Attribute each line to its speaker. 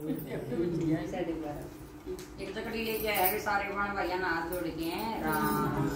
Speaker 1: ਸਾਡੇ ਬਾਰੇ
Speaker 2: ਇੱਕ ਤਕੜੀ ਲੈ ਕੇ ਆਇਆ ਵੀ ਸਾਰੇ ਬਣ ਭਾਈਆਂ ਨਾਲ ਜੁੜ ਕੇ ਰਾਮ